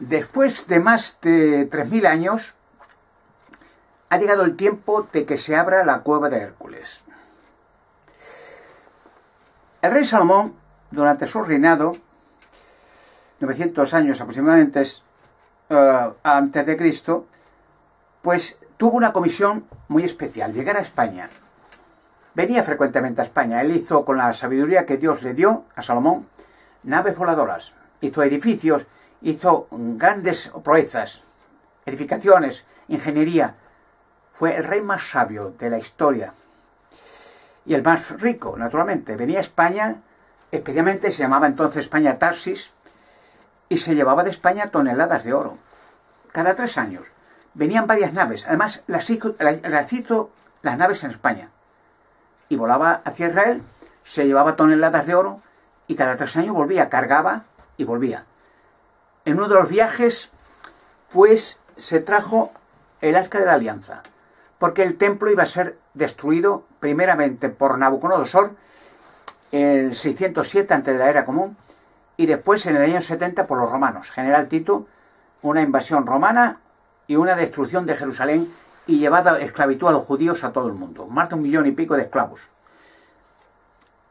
Después de más de 3.000 años, ha llegado el tiempo de que se abra la cueva de Hércules. El rey Salomón, durante su reinado, 900 años aproximadamente uh, antes de Cristo, pues tuvo una comisión muy especial, llegar a España. Venía frecuentemente a España. Él hizo, con la sabiduría que Dios le dio a Salomón, naves voladoras, hizo edificios, hizo grandes proezas, edificaciones, ingeniería. Fue el rey más sabio de la historia. Y el más rico, naturalmente. Venía a España, especialmente se llamaba entonces España Tarsis, y se llevaba de España toneladas de oro. Cada tres años. Venían varias naves. Además, las hizo, las las naves en España. Y volaba hacia Israel, se llevaba toneladas de oro, y cada tres años volvía, cargaba y volvía en uno de los viajes, pues se trajo el arca de la alianza, porque el templo iba a ser destruido primeramente por Nabucodonosor en 607 antes de la era común y después en el año 70 por los romanos. General Tito, una invasión romana y una destrucción de Jerusalén y llevada esclavitud a los judíos a todo el mundo. Más de un millón y pico de esclavos.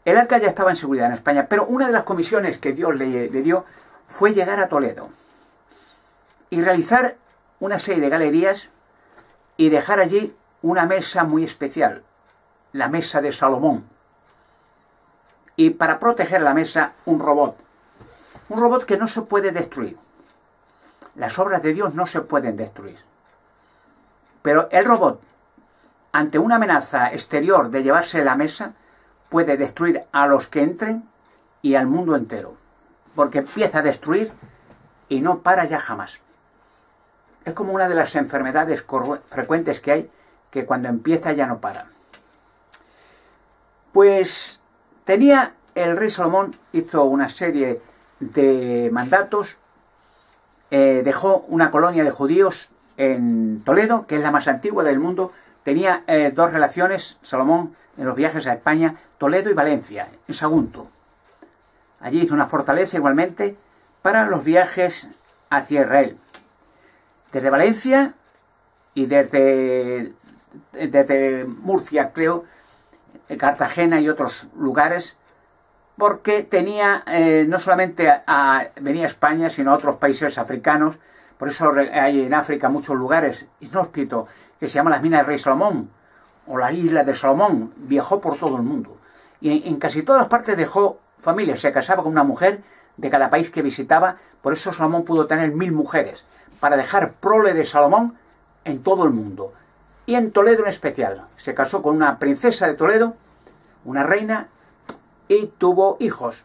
El arca ya estaba en seguridad en España, pero una de las comisiones que Dios le, le dio fue llegar a Toledo y realizar una serie de galerías y dejar allí una mesa muy especial, la mesa de Salomón. Y para proteger la mesa, un robot. Un robot que no se puede destruir. Las obras de Dios no se pueden destruir. Pero el robot, ante una amenaza exterior de llevarse la mesa, puede destruir a los que entren y al mundo entero porque empieza a destruir y no para ya jamás. Es como una de las enfermedades frecuentes que hay, que cuando empieza ya no para. Pues tenía el rey Salomón, hizo una serie de mandatos, eh, dejó una colonia de judíos en Toledo, que es la más antigua del mundo, tenía eh, dos relaciones, Salomón, en los viajes a España, Toledo y Valencia, en Sagunto. Allí hizo una fortaleza igualmente para los viajes hacia Israel. Desde Valencia y desde, desde Murcia, creo, Cartagena y otros lugares, porque tenía eh, no solamente venía a España, sino a otros países africanos. Por eso hay en África muchos lugares inhóspitos que se llaman las minas del rey Salomón o la isla de Salomón. Viajó por todo el mundo. Y en casi todas partes dejó familia, se casaba con una mujer de cada país que visitaba, por eso Salomón pudo tener mil mujeres, para dejar prole de Salomón en todo el mundo. Y en Toledo en especial. Se casó con una princesa de Toledo, una reina, y tuvo hijos.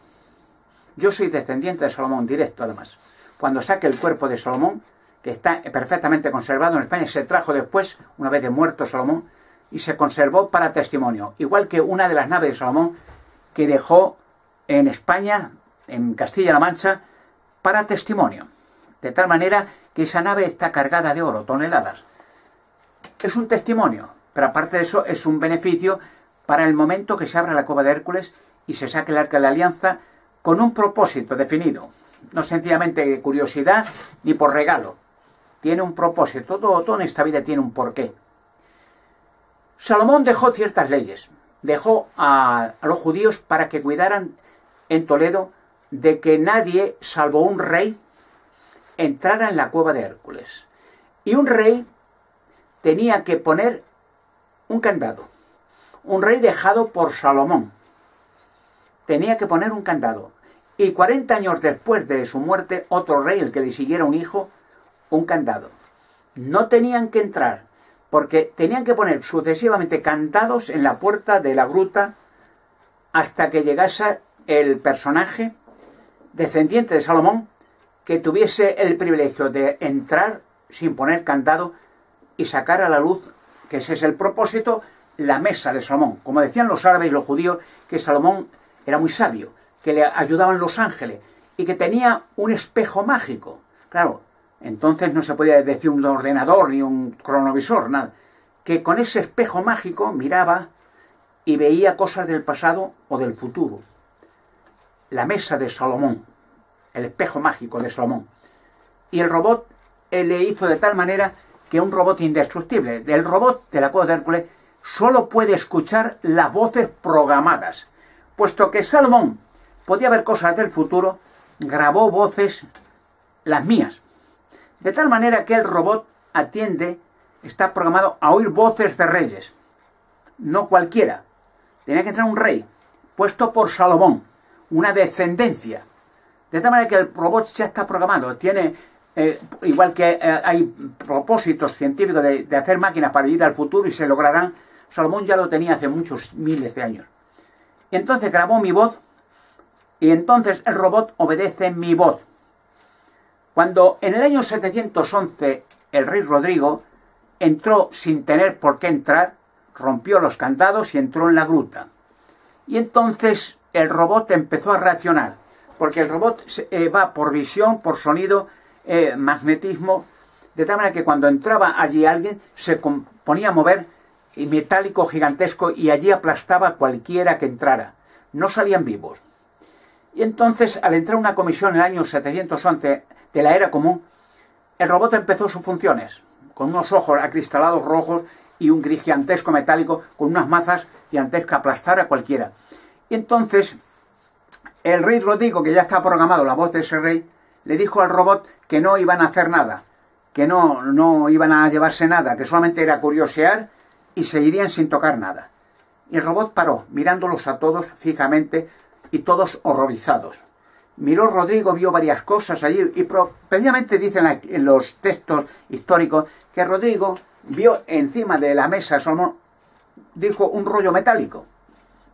Yo soy descendiente de Salomón, directo además. Cuando saque el cuerpo de Salomón, que está perfectamente conservado en España, se trajo después, una vez de muerto Salomón, y se conservó para testimonio. Igual que una de las naves de Salomón que dejó en España, en Castilla-La Mancha, para testimonio. De tal manera que esa nave está cargada de oro, toneladas. Es un testimonio, pero aparte de eso es un beneficio para el momento que se abra la cova de Hércules y se saque el arca de la alianza con un propósito definido. No sencillamente de curiosidad ni por regalo. Tiene un propósito. Todo, todo en esta vida tiene un porqué. Salomón dejó ciertas leyes. Dejó a, a los judíos para que cuidaran en Toledo de que nadie, salvo un rey, entrara en la cueva de Hércules. Y un rey tenía que poner un candado. Un rey dejado por Salomón. Tenía que poner un candado. Y 40 años después de su muerte, otro rey, el que le siguiera un hijo, un candado. No tenían que entrar, porque tenían que poner sucesivamente candados en la puerta de la gruta hasta que llegase el personaje descendiente de Salomón que tuviese el privilegio de entrar sin poner candado y sacar a la luz, que ese es el propósito, la mesa de Salomón. Como decían los árabes y los judíos, que Salomón era muy sabio, que le ayudaban los ángeles y que tenía un espejo mágico. Claro, entonces no se podía decir un ordenador ni un cronovisor, nada. Que con ese espejo mágico miraba y veía cosas del pasado o del futuro la mesa de Salomón, el espejo mágico de Salomón. Y el robot eh, le hizo de tal manera que un robot indestructible, el robot de la cueva de Hércules, solo puede escuchar las voces programadas. Puesto que Salomón podía ver cosas del futuro, grabó voces, las mías. De tal manera que el robot atiende, está programado a oír voces de reyes. No cualquiera. Tenía que entrar un rey, puesto por Salomón, una descendencia. De tal manera que el robot ya está programado, tiene eh, igual que eh, hay propósitos científicos de, hacer máquinas para ir al futuro y se lograrán, Salomón ya lo tenía hace muchos miles de años. Entonces grabó mi voz y entonces el robot obedece mi voz. Cuando en el año 711 el rey Rodrigo entró sin tener por qué entrar, rompió los candados y entró en la gruta. Y entonces el robot empezó a reaccionar, porque el robot eh, va por visión, por sonido, eh, magnetismo, de tal manera que cuando entraba allí alguien se ponía a mover metálico gigantesco y allí aplastaba cualquiera que entrara. No salían vivos. Y entonces, al entrar una comisión en el año 711 de la era común, el robot empezó sus funciones, con unos ojos acristalados rojos y un gris gigantesco metálico, con unas mazas gigantescas aplastar a cualquiera. Y entonces, el rey Rodrigo, que ya estaba programado la voz de ese rey, le dijo al robot que no iban a hacer nada, que no, no iban a llevarse nada, que solamente era curiosear y seguirían sin tocar nada. Y el robot paró, mirándolos a todos fijamente y todos horrorizados. Miró Rodrigo, vio varias cosas allí y precisamente dicen en los textos históricos que Rodrigo vio encima de la mesa dijo un rollo metálico.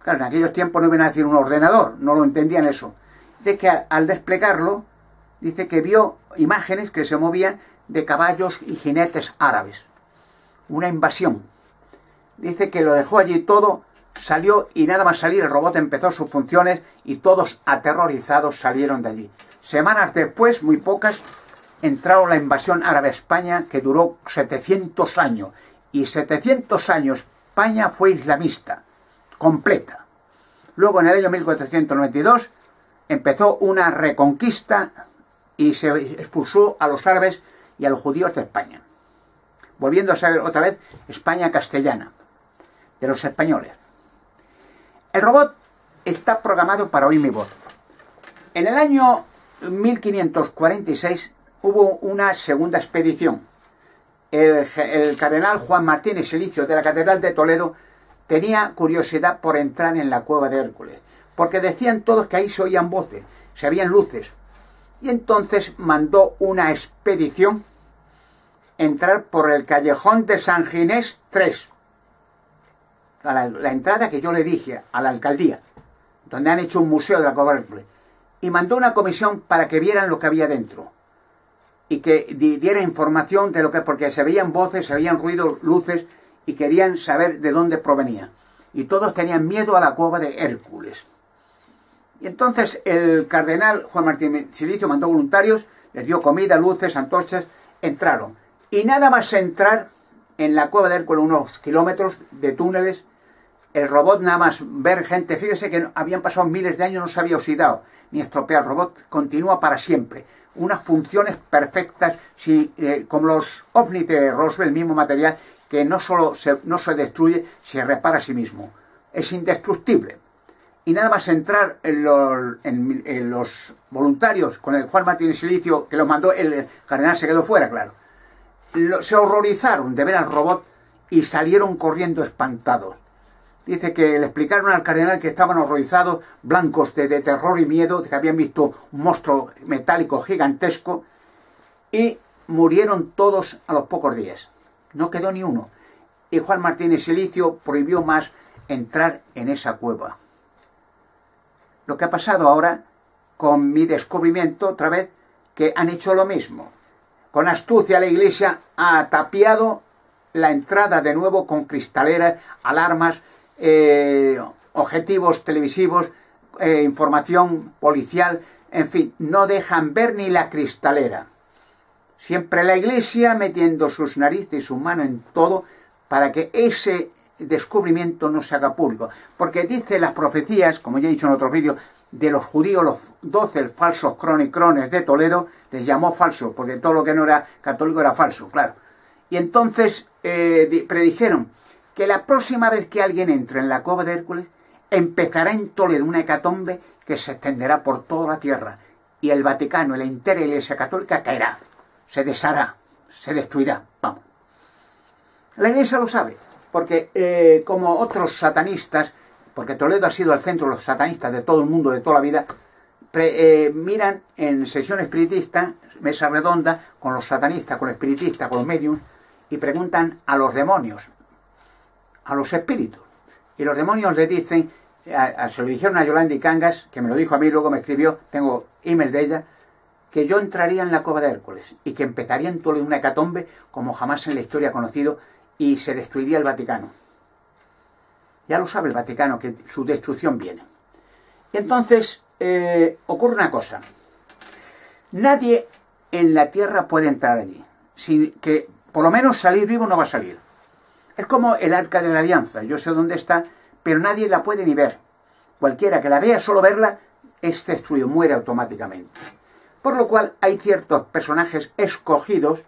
Claro, en aquellos tiempos no iban a decir un ordenador, no lo entendían eso. De que al desplegarlo dice que vio imágenes que se movían de caballos y jinetes árabes. Una invasión. Dice que lo dejó allí todo, salió y nada más salir el robot empezó sus funciones y todos aterrorizados salieron de allí. Semanas después, muy pocas, entraron la invasión árabe a España que duró 700 años. Y 700 años España fue islamista, completa. Luego en el año 1492 empezó una reconquista y se expulsó a los árabes y a los judíos de España. Volviendo a ser otra vez España castellana, de los españoles. El robot está programado para oír mi voz. En el año 1546 hubo una segunda expedición. El, el cardenal Juan Martínez Silicio de la Catedral de Toledo tenía curiosidad por entrar en la cueva de Hércules, porque decían todos que ahí se oían voces, se habían luces, y entonces mandó una expedición entrar por el callejón de San Ginés 3, la, la, entrada que yo le dije a la alcaldía, donde han hecho un museo de la Cobercle, y mandó una comisión para que vieran lo que había dentro. Y que diera información de lo que, porque se veían voces, se veían ruidos, luces, y querían saber de dónde provenía. Y todos tenían miedo a la cueva de Hércules. Y entonces el cardenal Juan Martín Silicio mandó voluntarios, les dio comida, luces, antorchas, entraron. Y nada más entrar en la cueva de Hércules, unos kilómetros de túneles, el robot nada más ver gente, fíjese que habían pasado miles de años, no se había oxidado ni estropeado, el robot continúa para siempre. Unas funciones perfectas, si, eh, como los ovnis de Roswell, el mismo material, que no solo se, no se destruye, se repara a sí mismo. Es indestructible y nada más entrar en los, voluntarios con el Juan Martín Silicio que los mandó, el cardenal se quedó fuera, claro. se horrorizaron de ver al robot y salieron corriendo espantados. Dice que le explicaron al cardenal que estaban horrorizados, blancos de, de terror y miedo, que habían visto un monstruo metálico gigantesco y murieron todos a los pocos días. No quedó ni uno. Y Juan Martín Silicio prohibió más entrar en esa cueva lo que ha pasado ahora con mi descubrimiento otra vez, que han hecho lo mismo. Con astucia la iglesia ha tapiado la entrada de nuevo con cristaleras, alarmas, eh, objetivos televisivos, eh, información policial, en fin, no dejan ver ni la cristalera. Siempre la iglesia metiendo sus narices y su mano en todo para que ese descubrimiento no se haga público. Porque dice las profecías, como ya he dicho en otros vídeos, de los judíos, los doce falsos cronicrones de Toledo, les llamó falso, porque todo lo que no era católico era falso, claro. Y entonces eh, predijeron que la próxima vez que alguien entre en la cova de Hércules, empezará en Toledo una hecatombe que se extenderá por toda la tierra, y el Vaticano, la entera Iglesia Católica caerá, se deshará, se destruirá. Vamos. La Iglesia lo sabe, porque eh, como otros satanistas porque Toledo ha sido el centro de los satanistas de todo el mundo, de toda la vida, eh, miran en sesión espiritista, mesa redonda, con los satanistas, con los espiritistas, con los mediums, y preguntan a los demonios, a los espíritus. Y los demonios le dicen, se lo dijeron a Yolanda y Cangas, que me lo dijo a mí, luego me escribió, tengo email de ella, que yo entraría en la cova de Hércules y que empezaría en una hecatombe como jamás en la historia conocido y se destruiría el Vaticano. Ya lo sabe el Vaticano que su destrucción viene. Entonces eh, ocurre una cosa. Nadie en la tierra puede entrar allí. Sin que por lo menos salir vivo no va a salir. Es como el arca de la alianza. Yo sé dónde está, pero nadie la puede ni ver. Cualquiera que la vea, solo verla, es destruido, muere automáticamente. Por lo cual hay ciertos personajes escogidos,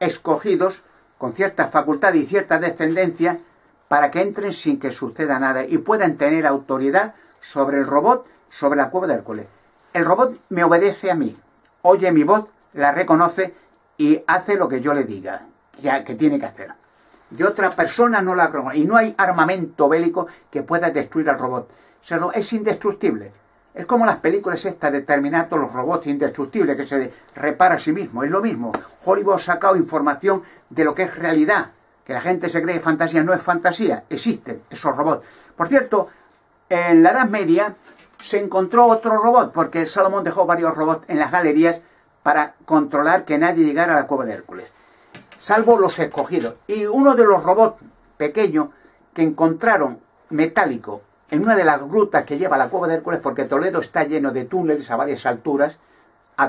escogidos, con cierta facultad y cierta descendencia, para que entren sin que suceda nada y puedan tener autoridad sobre el robot, sobre la cueva de Hércules. El robot me obedece a mí, oye mi voz, la reconoce y hace lo que yo le diga que, tiene que hacer. De otra persona no la reconoce. Y no hay armamento bélico que pueda destruir al robot. Es indestructible. Es como las películas estas de Terminator, los robots indestructibles que se repara a sí mismo. Es lo mismo. Hollywood ha sacado información de lo que es realidad que la gente se cree fantasía no es fantasía, existen esos robots. Por cierto, en la Edad Media se encontró otro robot, porque Salomón dejó varios robots en las galerías para controlar que nadie llegara a la cueva de Hércules, salvo los escogidos. Y uno de los robots pequeños que encontraron metálico en una de las grutas que lleva a la cueva de Hércules, porque Toledo está lleno de túneles a varias alturas,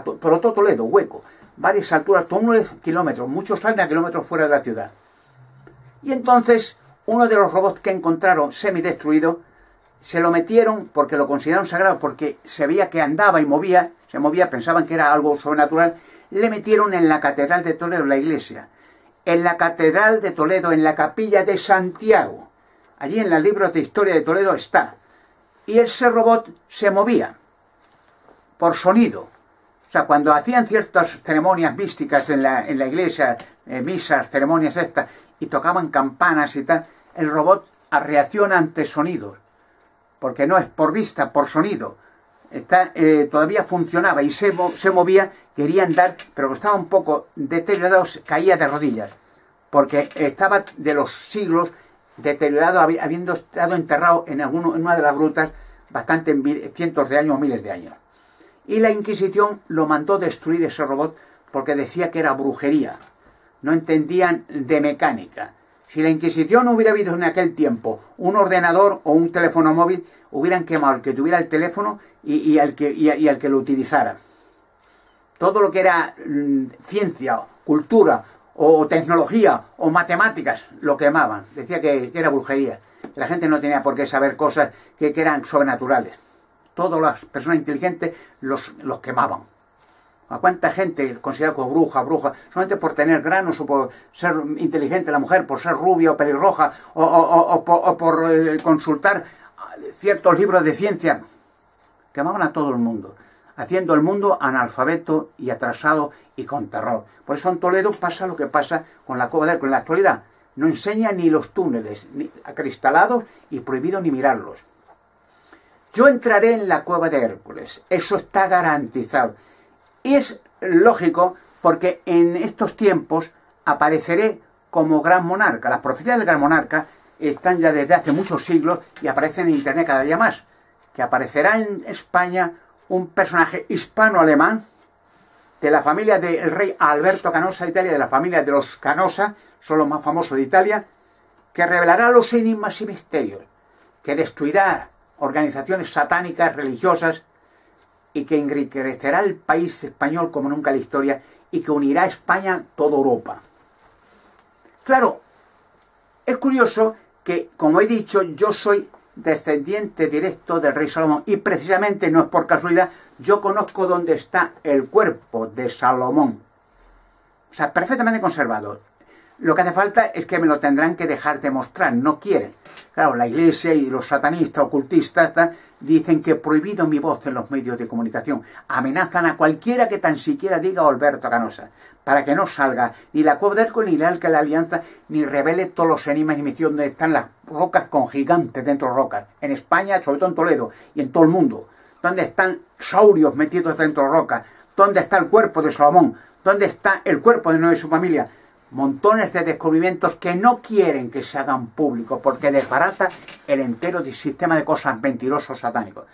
por todo Toledo, hueco, varias alturas, túneles kilómetros, muchos salen a kilómetros fuera de la ciudad. Y entonces uno de los robots que encontraron semidestruido se lo metieron porque lo consideraron sagrado, porque se veía que andaba y movía, se movía, pensaban que era algo sobrenatural, le metieron en la Catedral de Toledo, la iglesia. En la Catedral de Toledo, en la capilla de Santiago. Allí en los libros de historia de Toledo está. Y ese robot se movía por sonido. O sea, cuando hacían ciertas ceremonias místicas en la, en la iglesia, eh, misas, ceremonias estas, y tocaban campanas y tal, el robot reacciona ante sonidos, porque no es por vista, por sonido. Está, eh, todavía funcionaba y se, se movía, quería andar, pero estaba un poco deteriorado, caía de rodillas, porque estaba de los siglos deteriorado, habiendo estado enterrado en, alguno, en una de las grutas bastante cientos de años o miles de años. Y la Inquisición lo mandó destruir ese robot porque decía que era brujería no entendían de mecánica. Si la Inquisición hubiera habido en aquel tiempo un ordenador o un teléfono móvil, hubieran quemado al que tuviera el teléfono y, al, que, y, al que lo utilizara. Todo lo que era mm, ciencia, cultura o tecnología o matemáticas lo quemaban. Decía que, era brujería. la gente no tenía por qué saber cosas que, eran sobrenaturales. Todas las personas inteligentes los, los quemaban. ¿A cuánta gente considera como bruja, bruja, solamente por tener granos o por ser inteligente la mujer, por ser rubia o pelirroja o, por eh, consultar ciertos libros de ciencia? Quemaban a todo el mundo, haciendo el mundo analfabeto y atrasado y con terror. Por eso en Toledo pasa lo que pasa con la Cova de Hércules en la actualidad. No enseña ni los túneles ni acristalados y prohibido ni mirarlos. Yo entraré en la Cueva de Hércules, eso está garantizado y es lógico porque en estos tiempos apareceré como gran monarca. Las profecías del gran monarca están ya desde hace muchos siglos y aparecen en Internet cada día más. Que aparecerá en España un personaje hispano-alemán de la familia del rey Alberto Canosa de Italia, de la familia de los Canosa, son los más famosos de Italia, que revelará los enigmas y misterios, que destruirá organizaciones satánicas, religiosas, y que enriquecerá el país español como nunca en la historia y que unirá a España toda Europa. Claro, es curioso que, como he dicho, yo soy descendiente directo del rey Salomón. Y precisamente no es por casualidad, yo conozco dónde está el cuerpo de Salomón. O sea, perfectamente conservado. Lo que hace falta es que me lo tendrán que dejar demostrar, no quieren. Claro, la iglesia y los satanistas, ocultistas, dicen que prohibido mi voz en los medios de comunicación. Amenazan a cualquiera que tan siquiera diga Alberto Canosa, para que no salga ni la Coderco ni la Alca de la Alianza, ni revele todos los enigmas y misión donde están las rocas con gigantes dentro de rocas. En España, sobre todo en Toledo y en todo el mundo. Donde están saurios metidos dentro de rocas. Donde está el cuerpo de Salomón. Donde está el cuerpo de Noé y su familia montones de descubrimientos que no quieren que se hagan públicos porque desbarata el entero sistema de cosas mentirosos satánicos.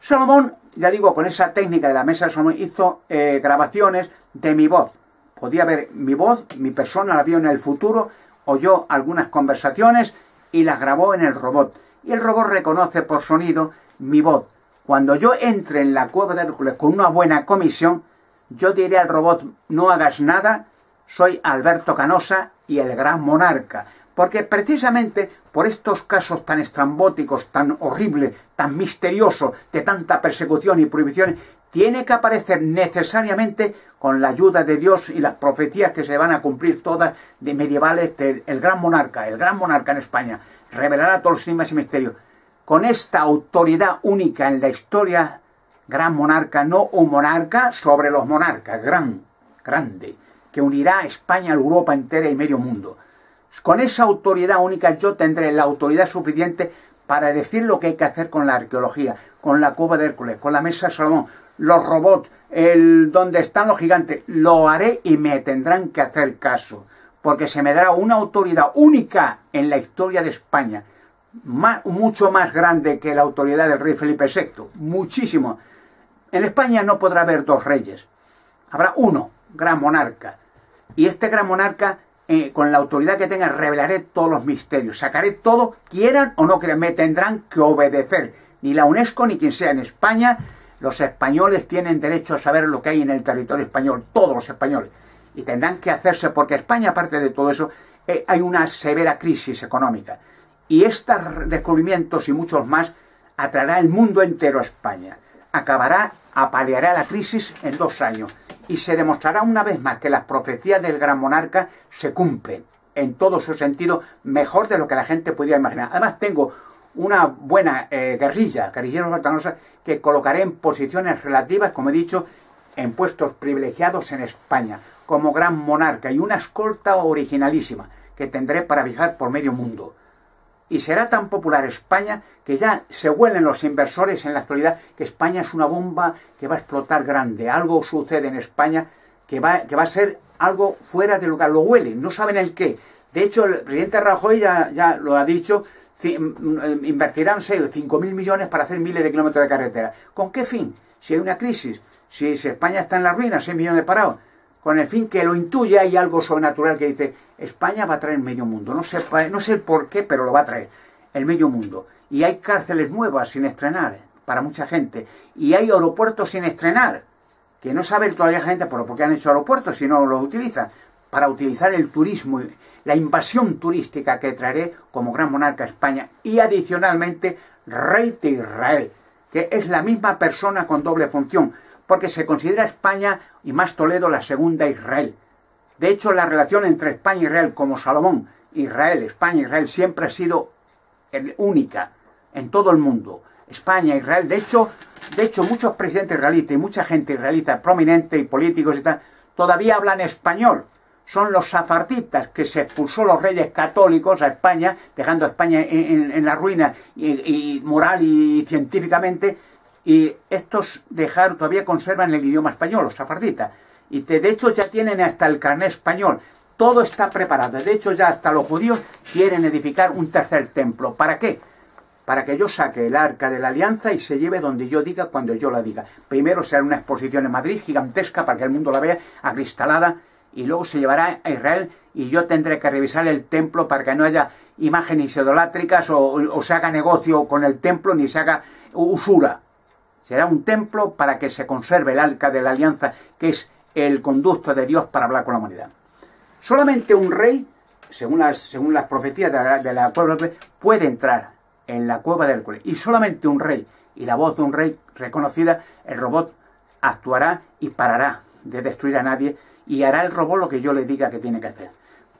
Salomón, ya digo, con esa técnica de la mesa de Salomón hizo eh, grabaciones de mi voz. Podía ver mi voz, mi persona la vio en el futuro, oyó algunas conversaciones y las grabó en el robot. Y el robot reconoce por sonido mi voz. Cuando yo entre en la cueva de Hércules con una buena comisión, yo diré al robot, no hagas nada, soy Alberto Canosa y el gran monarca, porque precisamente por estos casos tan estrambóticos, tan horribles, tan misteriosos, de tanta persecución y prohibición, tiene que aparecer necesariamente con la ayuda de Dios y las profecías que se van a cumplir todas de medievales el gran monarca, el gran monarca en España, revelará todos los enigmas y misterios. Con esta autoridad única en la historia, gran monarca, no un monarca sobre los monarcas, gran, grande, que unirá a España, a Europa entera y medio mundo. Con esa autoridad única yo tendré la autoridad suficiente para decir lo que hay que hacer con la arqueología, con la cueva de Hércules, con la mesa de Salomón, los robots, el donde están los gigantes. Lo haré y me tendrán que hacer caso, porque se me dará una autoridad única en la historia de España, mucho más grande que la autoridad del rey Felipe VI, muchísimo. En España no podrá haber dos reyes, habrá uno, gran monarca, y este gran monarca, eh, con la autoridad que tenga, revelaré todos los misterios. Sacaré todo, quieran o no quieran, me tendrán que obedecer. Ni la UNESCO ni quien sea en España, los españoles tienen derecho a saber lo que hay en el territorio español, todos los españoles. Y tendrán que hacerse, porque España, aparte de todo eso, eh, hay una severa crisis económica. Y estos descubrimientos y muchos más atraerá el mundo entero a España. Acabará, apaleará la crisis en dos años y se demostrará una vez más que las profecías del gran monarca se cumplen en todo su sentido mejor de lo que la gente podría imaginar. Además tengo una buena eh, guerrilla, guerrilleros bertanosa, que colocaré en posiciones relativas, como he dicho, en puestos privilegiados en España, como gran monarca y una escolta originalísima que tendré para viajar por medio mundo y será tan popular España que ya se huelen los inversores en la actualidad que España es una bomba que va a explotar grande. Algo sucede en España que va, que va a ser algo fuera de lugar. Lo huelen, no saben el qué. De hecho, el presidente Rajoy ya, ya lo ha dicho, mm, invertirán 5 mil millones para hacer miles de kilómetros de carretera. ¿Con qué fin? Si hay una crisis, si, si España está en la ruina, 6 millones de parados con el fin que lo intuya, hay algo sobrenatural que dice, España va a traer medio mundo. No sé, no sé por qué, pero lo va a traer, el medio mundo. Y hay cárceles nuevas sin estrenar para mucha gente. Y hay aeropuertos sin estrenar, que no sabe todavía gente por qué han hecho aeropuertos si no los utilizan. Para utilizar el turismo, la invasión turística que traeré como gran monarca a España. Y adicionalmente, rey de Israel, que es la misma persona con doble función porque se considera España y más Toledo la segunda Israel. De hecho, la relación entre España y Israel, como Salomón, Israel, España, Israel, siempre ha sido única en todo el mundo. España, Israel, de hecho, de hecho, muchos presidentes israelitas y mucha gente israelita prominente y políticos y tal, todavía hablan español. Son los safarditas que se expulsó los reyes católicos a España, dejando a España en, la ruina y moral y científicamente, y estos dejaron, todavía conservan el idioma español, los safarditas. Y de hecho ya tienen hasta el carnet español. Todo está preparado. De hecho ya hasta los judíos quieren edificar un tercer templo. ¿Para qué? Para que yo saque el arca de la alianza y se lleve donde yo diga cuando yo la diga. Primero será una exposición en Madrid gigantesca para que el mundo la vea acristalada y luego se llevará a Israel y yo tendré que revisar el templo para que no haya imágenes idolátricas o se haga negocio con el templo ni se haga usura. Será un templo para que se conserve el arca de la alianza, que es el conducto de Dios para hablar con la humanidad. Solamente un rey, según las, según las profecías de la, de pueblo, puede entrar en la cueva de Hércules. Y solamente un rey y la voz de un rey reconocida, el robot actuará y parará de destruir a nadie y hará el robot lo que yo le diga que tiene que hacer.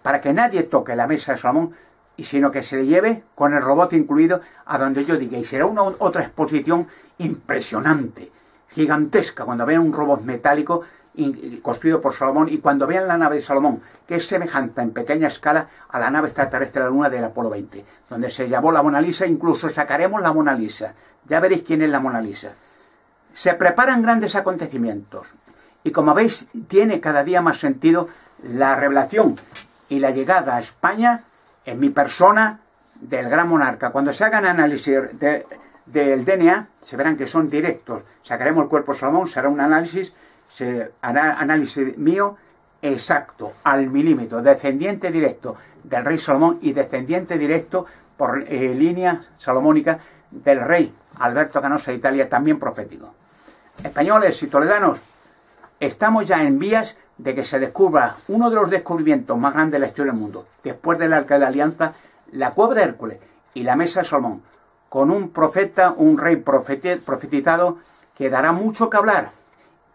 Para que nadie toque la mesa de Salomón, sino que se le lleve con el robot incluido a donde yo diga. Y será una otra exposición impresionante, gigantesca, cuando vean un robot metálico construido por Salomón y cuando vean la nave de Salomón, que es semejante en pequeña escala a la nave extraterrestre de la Luna del Apolo 20, donde se llamó la Mona Lisa, incluso sacaremos la Mona Lisa. Ya veréis quién es la Mona Lisa. Se preparan grandes acontecimientos y como veis tiene cada día más sentido la revelación y la llegada a España en mi persona del gran monarca. Cuando se hagan análisis del DNA, se verán que son directos. Sacaremos el cuerpo Salomón, será un análisis se hará análisis mío exacto, al milímetro, descendiente directo del rey Salomón y descendiente directo por eh, línea salomónica del rey Alberto Canosa de Italia, también profético. Españoles y toledanos, estamos ya en vías de que se descubra uno de los descubrimientos más grandes de la historia del mundo, después del Arca de la Alianza, la cueva de Hércules y la mesa de Salomón, con un profeta, un rey profetizado que dará mucho que hablar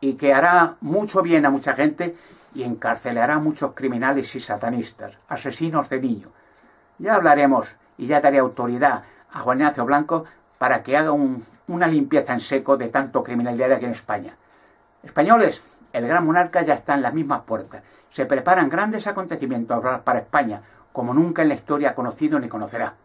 y que hará mucho bien a mucha gente y encarcelará a muchos criminales y satanistas, asesinos de niños. Ya hablaremos y ya daré autoridad a Juan Ignacio Blanco para que haga una limpieza en seco de tanto criminalidad aquí en España. Españoles, el gran monarca ya está en las mismas puertas. Se preparan grandes acontecimientos para España, como nunca en la historia ha conocido ni conocerá.